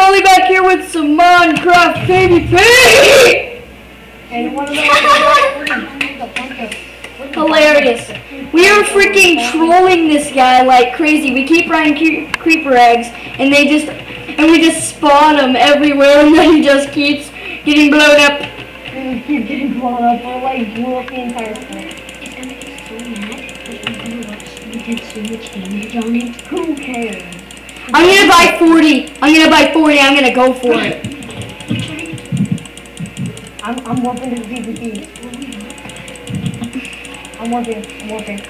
Charlie back here with some Minecraft PvP! And one of those, we're gonna make a bunch of- we're gonna- Hilarious. We are freaking trolling this guy like crazy. We keep running cre- creeper eggs, and they just, and we just spawn them everywhere, and then he just keeps getting blown up. And we keep getting blown up. We're like blew up the entire thing. Is that makes so mad because we did, we did so much damage on it. Who cares? I'm gonna buy 40. I'm gonna buy 40. I'm gonna go for it. We're trying to I'm I'm warping to the PvP. I'm warping. I'm warping.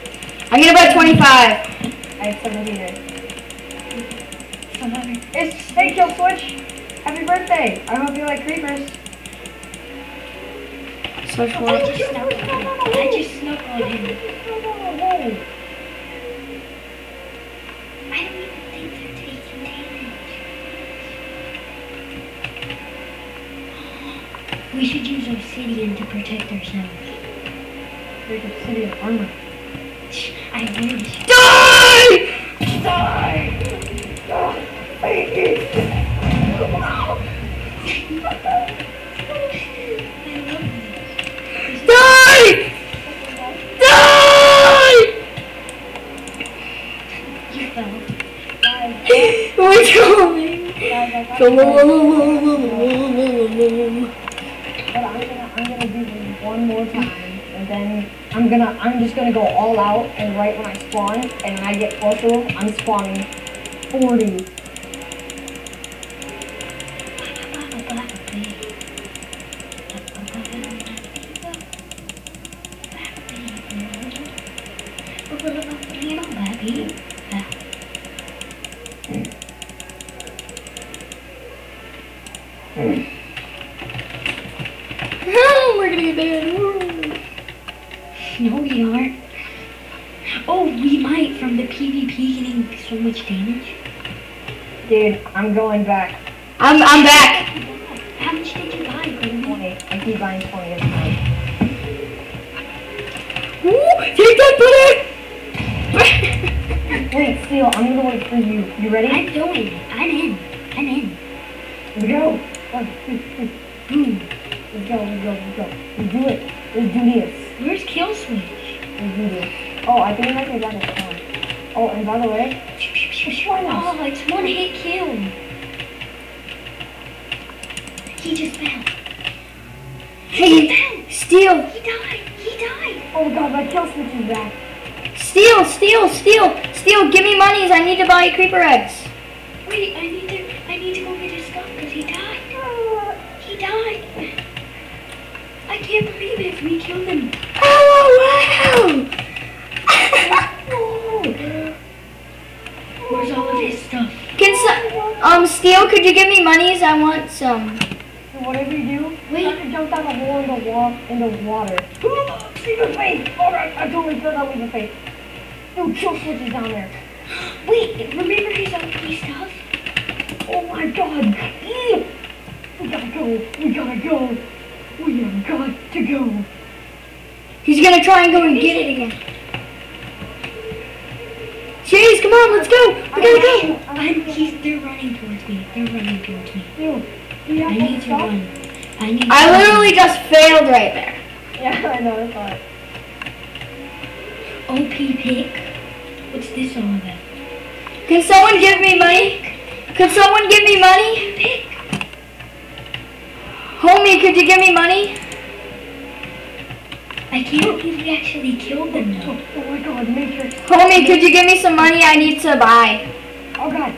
I'm gonna buy 25. I have 17 eggs. It's hey Kill Switch. Happy birthday. I hope you like creepers. Switch for I it. just snuck on him. Obsidian to protect ourselves. There's obsidian armor. I wish. Die! Die! I. Die! Die! You fell. We're coming. Guys, I got Come you. on. But I'm gonna, do this one more time, and then I'm gonna, I'm just gonna go all out, and right when I spawn, and I get close to I'm spawning 40. Oh, we're gonna get banned. No, we aren't. Oh, we might from the PvP getting so much damage. Dude, I'm going back. I'm I'm back. How much did you buy? 20. I keep buying 20 at a time. Woo, take that bullet. Wait, Steele, I'm gonna wait for you. You ready? I'm going. I'm in. I'm in. Let's go. One, two, three. Boom. Let's go, let's go, let's go. Let's do it. Let's do this. Where's kill switch? Let's do this. Oh, I think I might be back at. Oh, and by the way, Oh, it's one hit kill. He just fell. Hey, Steele, He died. He died. oh god, my kill switch is back. Steele, Steele, Steele, Steele. Give me monies. I need to buy creeper eggs. Wait, I need to. I need Believe it. We killed him. Oh wow! Where's all of his stuff? Can some, um, Steele? Could you give me monies? I want some. So whatever you do, Wait. try to jump down the hole in the wall in the water. A face! Alright, I totally filled out leave a face. Dude, kill switch is down there. Wait, remember his OP stuff? Oh my god! We gotta go! We gotta go! We have got to go! He's gonna try and go and get it again. Chase, come on, let's go. We gotta go. I'm, he's, they're running towards me. They're running towards me. Dude, do you have I need to run. I need. I to literally just failed right there. Yeah, I know, I thought. OP pick. What's this all about? Can someone give me money? Could someone give me money? Homie, could you give me money? I can't believe we actually killed them Oh, though. oh my god, Matrix. Homie, could you give me some money? I need to buy. Oh god.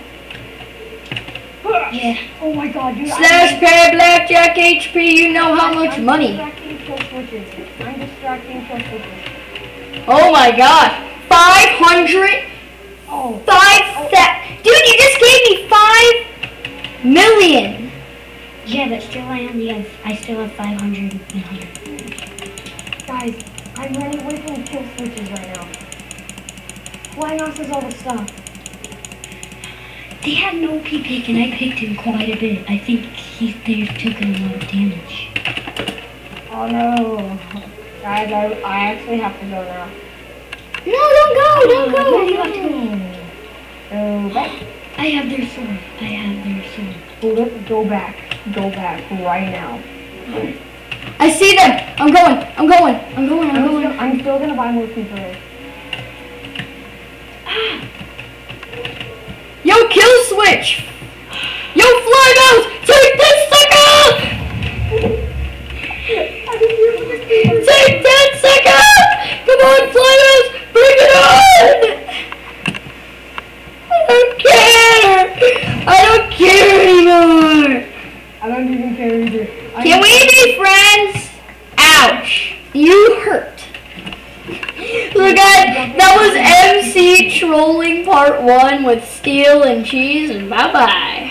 Yeah. Oh my god, dude. Slash pair blackjack HP, you know how much I'm money. distracting kill switches. I'm distracting switches. Oh my god. 500? Oh, Five oh. that Dude, you just gave me 5 million. But still I only have. I still have 500 and 100. guys, I'm running away from kill switches right now. Why not is all the stuff. They had no OP pick and I picked him quite a bit. I think he they took a lot of damage. Oh no. Guys, I, I actually have to go now. No, don't go, oh, don't Where do you go. have to go? Go back. I have their sword. I have their sword. Flip, go back. Go back right now. I see them. I'm going. I'm going. I'm going. I'm I'm, going. still, I'm still gonna buy more eggs. Yo, kill switch. Yo, fly mouse, take this sucker. I didn't hear the Take that sucker. Come on, fly mouse, bring it on. I don't care. I don't care anymore. I don't even care either. I Can we be friends? Ouch. You hurt. Look at that was MC trolling part one with Steele and cheese and bye bye.